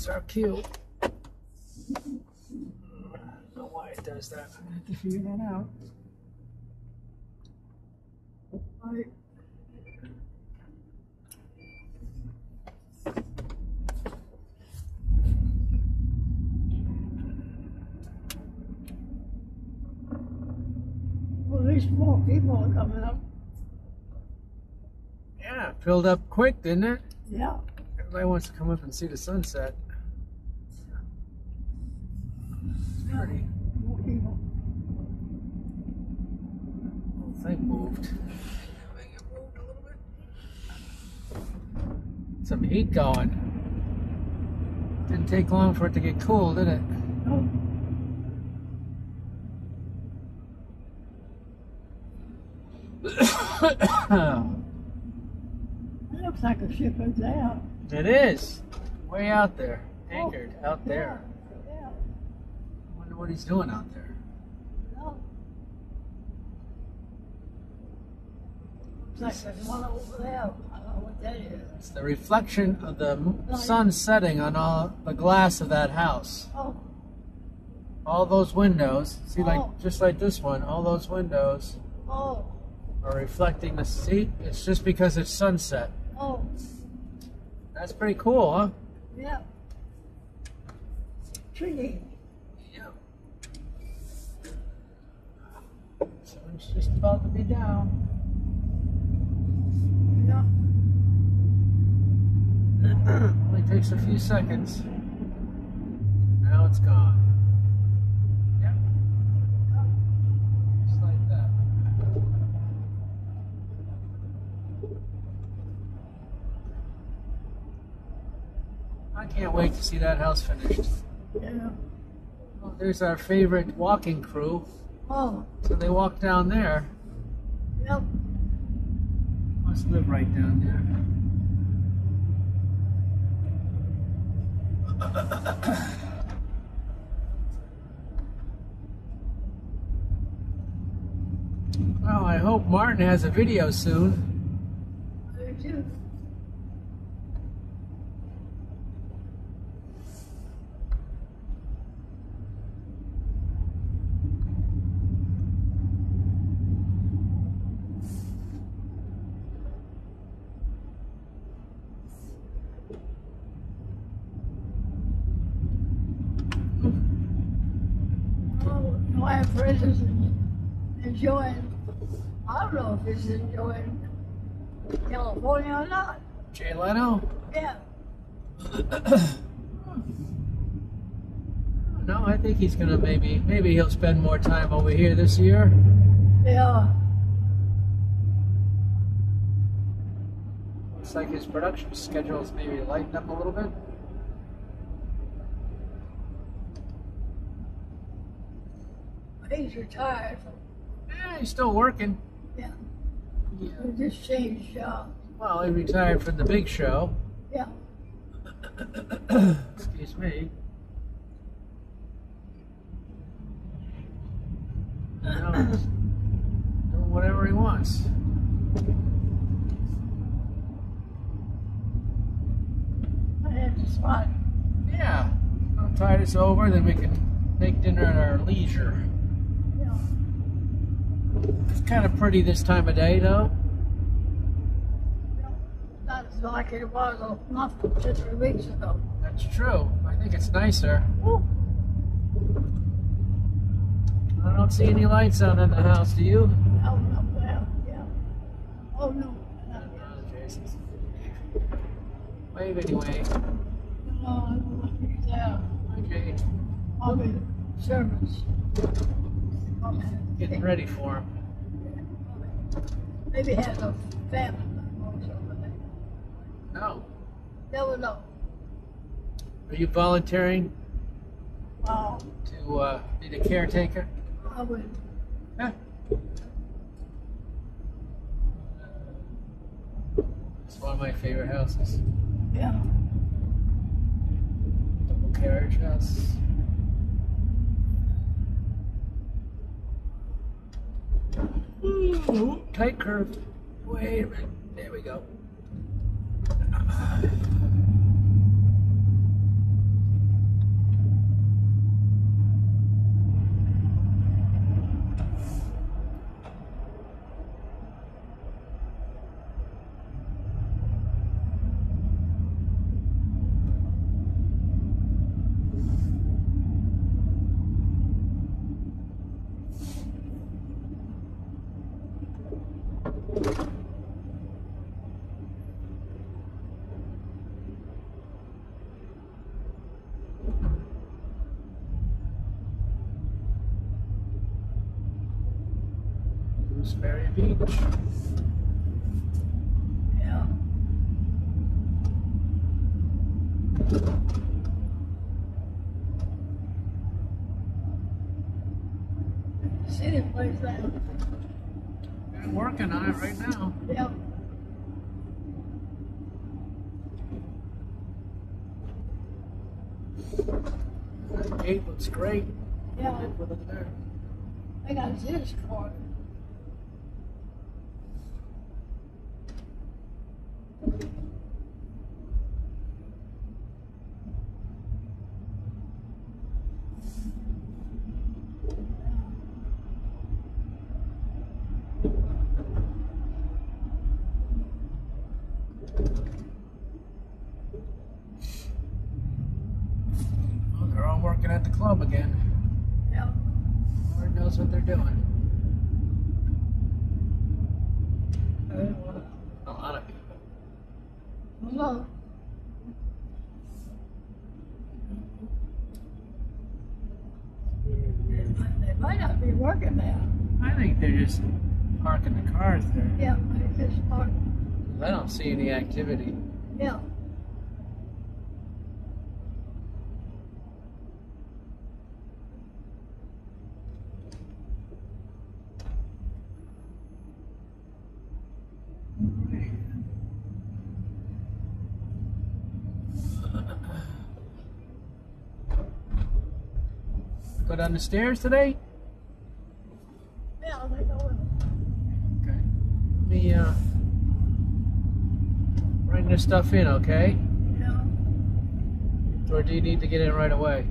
That's our cue. I don't know why it does that. I have to figure that out. Right. Well, at least more people are coming up. Yeah, filled up quick, didn't it? Yeah. Everybody wants to come up and see the sunset. It's pretty. More people. Whole thing moved. Make it moved a little bit. Some heat going. Didn't take long for it to get cool, did it? Oh, it looks like a ship is out. it is. Way out there. Anchored out there. Yeah. What he's doing out there. No. Looks like there's one over there. I don't know what that is. It's the reflection of the sun setting on all the glass of that house. Oh, All those windows, see, like Oh. just like this one, all those windows oh, are reflecting the sea. It's just because it's sunset. oh, That's pretty cool, huh? yeah. Tree. Yeah. Sun's just about to be down. Yeah. Only takes a few seconds. Now it's gone. Yep. Just like that. I can't wait to see that house finished. Yeah. Oh, there's our favorite walking crew. Oh, So they walk down there. yep. Must live right down there. Well, I hope Martin has a video soon. There too. Oh, my is enjoying, I don't know if he's enjoying California or not. Jay Leno? Yeah. No, I think he's gonna maybe maybe he'll spend more time over here this year. Yeah. Looks like his production schedule's maybe lightened up a little bit. He's retired from, Yeah, he's still working. yeah. Yeah. He just changed jobs. Well, he retired from the big show. Yeah. Excuse me. Now he's doing whatever he wants. I had to spot. Yeah. I'll try this over, then we can make dinner at our leisure. It's kind of pretty this time of day, though. Not as like it was a month, two, three weeks ago. That's true. I think it's nicer. Woo. I don't see any lights on in the house, do you? And up there. Yeah. Oh, no. not. Oh, Jason's. Wave anyway. No, I don't know if he's there. Okay. Probably servants. Okay. Getting ready for him. Maybe has a family member or something. No. Never know. Are you volunteering Wow. to uh, be the caretaker? I would. Yeah. It's one of my favorite houses. Yeah. Double carriage house. Ooh, tight curve. Wait a minute. There we go. Hesperia Beach. Yeah. See the place. They're working on it right now. Yep. That gate looks great. Yeah. They put it there. I got this card. Oh, they're all working at the club again. Yep. Lord knows what they're doing. Oh, a lot of people. Hello. They might not be working now. I think they're just parking the cars there. Yeah, they just park. I don't see any activity. Yeah. Go down the stairs today? Yeah, I they go. Okay. Let me uh writing this stuff in, okay? Yeah. Or do you need to get in right away?